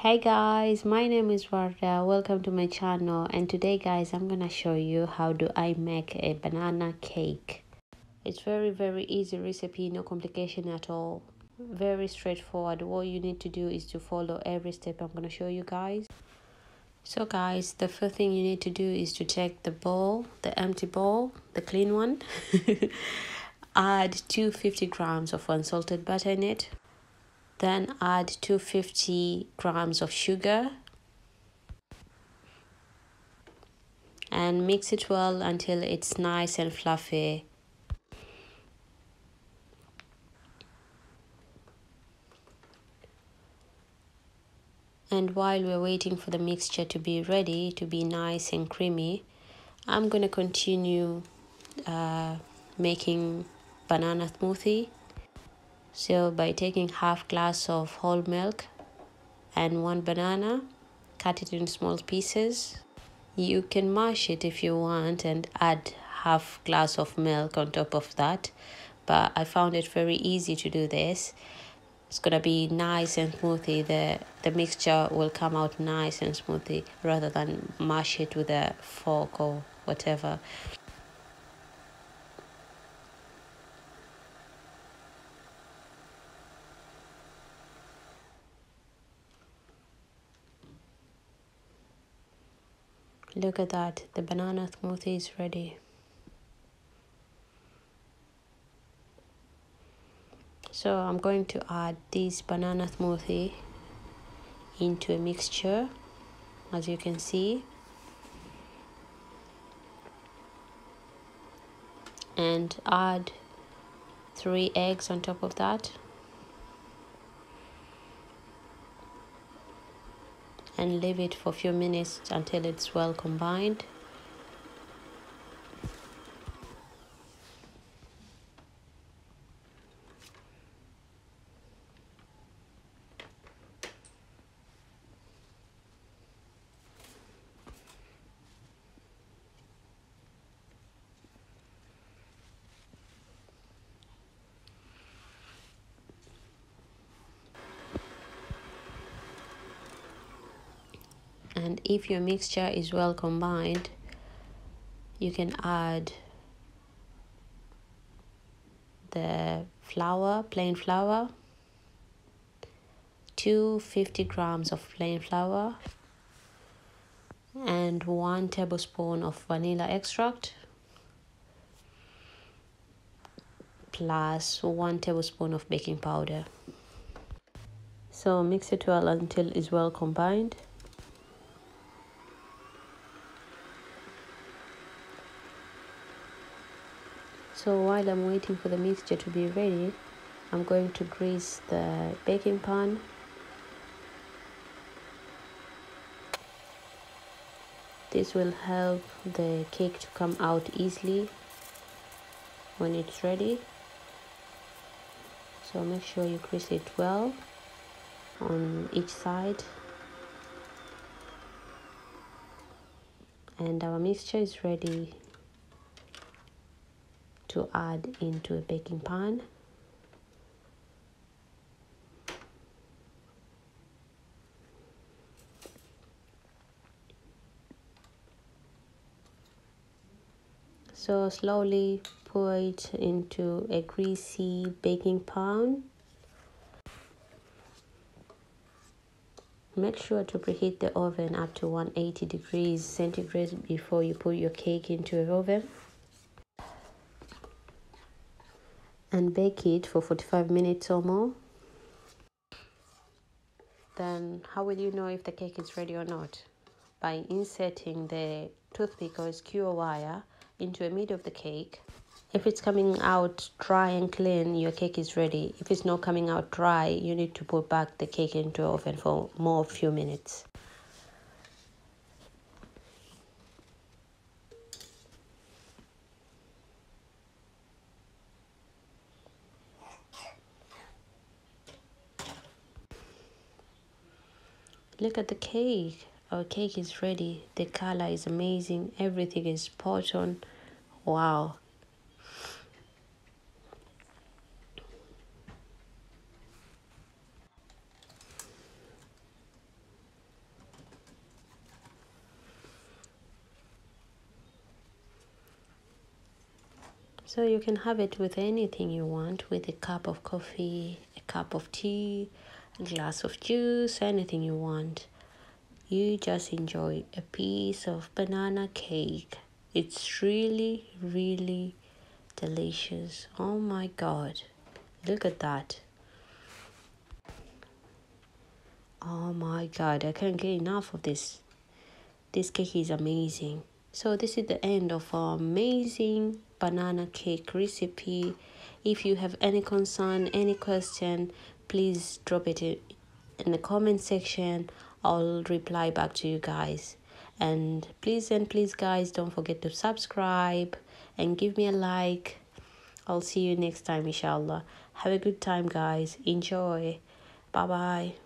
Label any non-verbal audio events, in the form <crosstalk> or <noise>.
Hey guys, my name is Warda. Welcome to my channel and today guys I'm gonna show you how do I make a banana cake. It's very very easy recipe, no complication at all. Very straightforward. All you need to do is to follow every step I'm gonna show you guys. So guys, the first thing you need to do is to take the bowl, the empty bowl, the clean one. <laughs> add 250 grams of unsalted butter in it then add 250 grams of sugar. And mix it well until it's nice and fluffy. And while we're waiting for the mixture to be ready to be nice and creamy i'm going to continue uh, making banana smoothie so by taking half glass of whole milk and one banana cut it in small pieces. You can mash it if you want and add half glass of milk on top of that. But i found it very easy to do this. It's gonna be nice and smoothy. the the mixture will come out nice and smoothy rather than mash it with a fork or whatever Look at that, the banana smoothie is ready. So I'm going to add this banana smoothie into a mixture as you can see. And add three eggs on top of that. And leave it for a few minutes until it's well combined and if your mixture is well combined you can add the flour plain flour 250 grams of plain flour and one tablespoon of vanilla extract plus one tablespoon of baking powder. So mix it well until it's well combined so while I'm waiting for the mixture to be ready I'm going to grease the baking pan. This will help the cake to come out easily when it's ready. So make sure you grease it well on each side. And our mixture is ready add into a baking pan. So slowly pour it into a greasy baking pan. Make sure to preheat the oven up to 180 degrees centigrade before you put your cake into the oven. And bake it for 45 minutes or more. Then how will you know if the cake is ready or not? By inserting the toothpick or skewer wire into the middle of the cake. If it's coming out dry and clean, your cake is ready. If it's not coming out dry, you need to put back the cake into the oven for more few minutes. look at the cake. Our cake is ready. The color is amazing. Everything is spot on. Wow. So you can have it with anything you want, with a cup of coffee, a cup of tea, glass of juice, anything you want. You just enjoy a piece of banana cake. It's really, really delicious. Oh my god. Look at that. Oh my god, I can't get enough of this. This cake is amazing. So this is the end of our amazing banana cake recipe. If you have any concern, any question, please drop it in the comment section. I'll reply back to you guys. And please and please guys, don't forget to subscribe and give me a like. I'll see you next time inshallah. Have a good time guys. Enjoy. Bye bye.